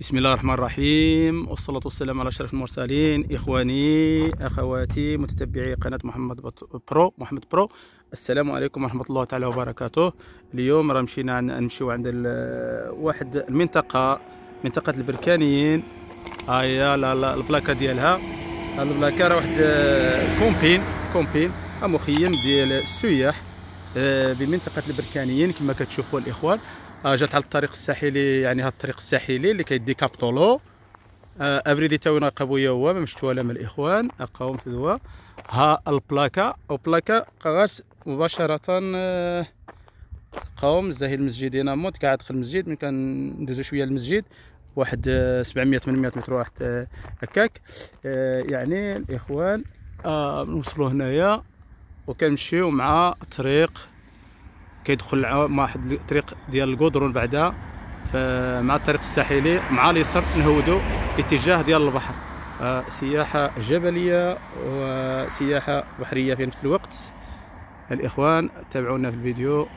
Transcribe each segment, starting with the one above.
بسم الله الرحمن الرحيم والصلاة والسلام على أشرف المرسلين إخواني أخواتي متتبعي قناة محمد برو محمد برو. السلام عليكم ورحمة الله تعالى وبركاته. اليوم راه مشينا نمشيو عند واحد المنطقة منطقة البركانيين. هاهي البلاكة ديالها. هاد البلاكة راه واحد camping camping مخيم ديال السياح آه، بمنطقة البركانيين كما كتشوفوا الإخوان. آه، جات على الطريق الساحلي يعني هذا الطريق الساحلي اللي كيدي Cap de l'Eau. آه، أبريدي تاوينا قبويه هو ما مشتوها من الإخوان أقاوم تدوا. ها البلاكا أو بلاكا قاغاس مباشرة آه، قوم زاهي المسجد دينامو قاعد دخل المسجد من كندوزو شوية المسجد واحد 700 800 متر واحد هكاك. يعني الإخوان نوصلوا هنايا وكنمشيو مع طريق كيدخل مع واحد الطريق ديال القدرون بعدا مع الطريق الساحلي مع اليسار نهودو اتجاه ديال البحر. آه، سياحة جبلية وسياحة بحرية في نفس الوقت. الإخوان تابعونا في الفيديو.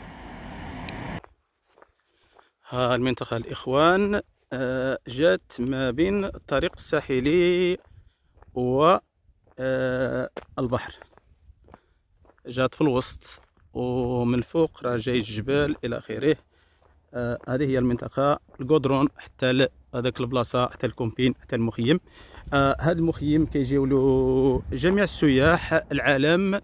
ها المنطقة الإخوان آه، جات ما بين الطريق الساحلي و آه، البحر. جات في الوسط. ومن فوق راه جاي الجبال إلى آخره. آه هذه هي المنطقة القدرون حتى هذاك البلاصة حتى الكومبين حتى المخيم. آه هذا المخيم كيجيو له جميع السياح العالم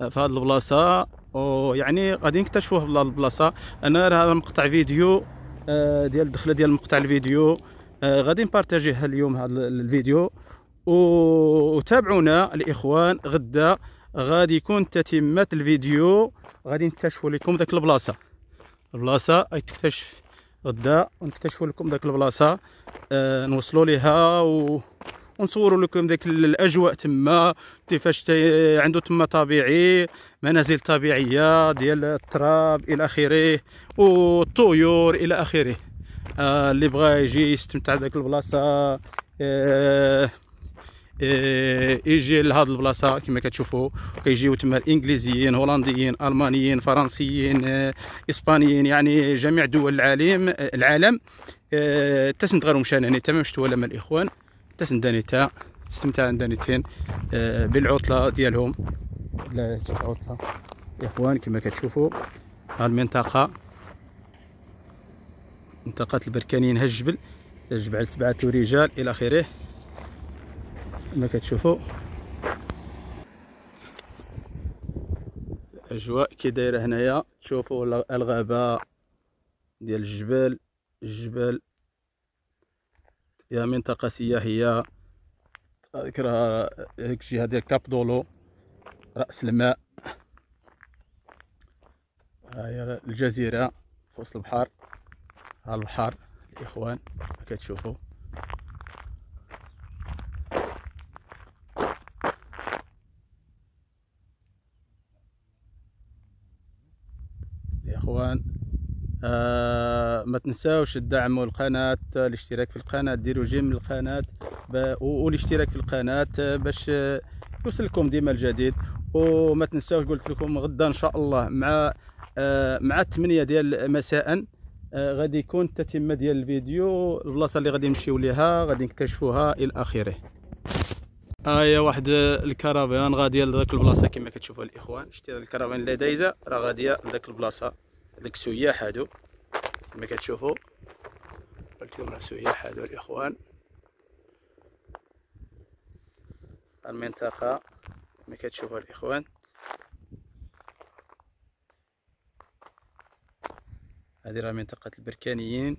آه في هذه البلاصة. ويعني غادي نكتشفوا في البلاصة. أنا راه مقطع فيديو آه ديال الدخلة ديال مقطع الفيديو. آه غادي نبارطاجيه اليوم هذا الفيديو. وتابعونا الإخوان غدا. غادي يكون تتمه الفيديو. غادي نكتشفوا لكم داك البلاصة. البلاصة تكتشف غدا ونكتشفوا لكم داك البلاصة. آه نوصلوا ليها و... ونصوروا لكم ديك الأجواء تما. كيفاش عنده تما طبيعي منازل طبيعية ديال التراب إلى آخره والطيور إلى آخره. آه اللي بغى يجي يستمتع بداك البلاصة. آه يجي لهاد البلاصة كما كتشوفوا كيجيو تما الإنجليزيين هولنديين ألمانيين فرنسيين إيه، إسبانيين يعني جميع دول العالم العالم. إيه، تسند غير مشانني تمام شتو ولا الاخوان تسند دانيتا تستمتع دانيتين بالعطلة ديالهم. لا عطلة. إخوان كما كتشوفوا ها المنطقة منطقة البركانيين ها الجبل سبعة رجال إلى آخره. كما كتشوفوا الاجواء كي دايرة هنايا. تشوفوا الغابة ديال الجبال. الجبال هي منطقة سياحية. ذكرها هيك الجهه ديال كاب دولو. رأس الماء. هاهي الجزيرة في وسط البحر. ها البحر. الإخوان كتشوفوا إخوان. آه ما تنساوش تدعموا القناه الاشتراك في القناة ديروا جيم من القناه والاشتراك في القناة باش يوصلكم ديما الجديد. وما تنساوش قلت لكم غدا إن شاء الله مع آه مع 8 ديال مساء. آه غادي يكون التتمة ديال الفيديو البلاصة اللي غادي نمشيو ليها غادي نكتشفوها إلى آخره. هاهي واحد الكرفان غادية لذاك البلاصة كما كتشوفوا الإخوان. شتي الكرفان اللي دايزة راه غادية لذاك البلاصة. هذاك السياح هادو كما كتشوفوا قلت لكم راه سياح هادو الإخوان. المنطقة كما كتشوفوا الإخوان. هذه راه منطقة البركانيين.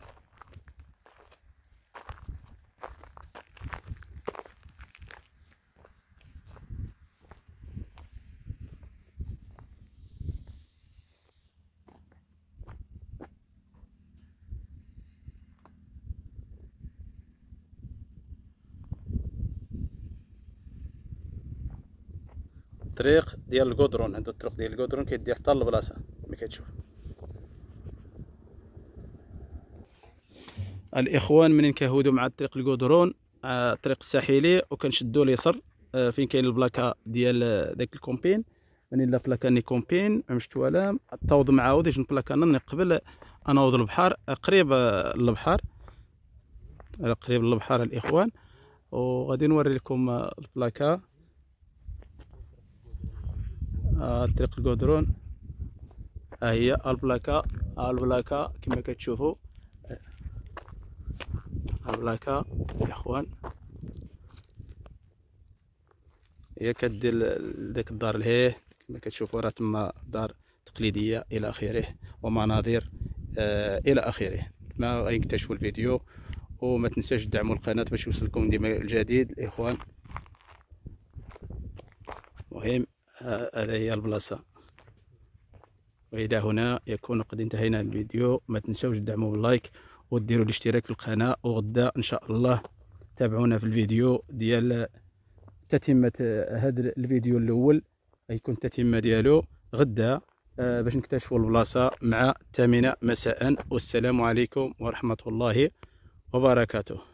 طريق ديال القدرون هاد الطرق ديال القدرون كيدي حتى للبلاصة كما كتشوف. الإخوان منين كيهودوا مع الطريق القدرون آه الطريق الساحلي وكنشدوا اليسر. آه فين كاين البلاكة ديال آه، داك الكومبين؟ منين لا بلاكاني كومبين مشت ولا طاوض معاود يجي بلاكانا قبل اناوض البحر قريب للبحر قريب للبحر الإخوان. وغادي نوري لكم البلاكا آه، طريق القدرون ها هي البلاكا البلاكا كما كتشوفوا البلاكا يا إخوان. هي كدير ديك الدار لهيه كما كتشوفوا راه تما دار تقليدية إلى آخره ومناظر آه إلى آخره. ما غيكتشفوا الفيديو وما تنساش تدعموا القناة باش يوصلكم ديما الجديد الاخوان مهم. هذه هي البلاصة. وإلى هنا يكون قد انتهينا الفيديو. ما تنساوش تدعموا باللايك وديروا الاشتراك في القناة. وغدا إن شاء الله تابعونا في الفيديو ديال تتمة هذا الفيديو الأول. غيكون التتمة ديالو. غدا آه، باش نكتشفوا البلاصة مع الثامنه مساء. والسلام عليكم ورحمة الله وبركاته.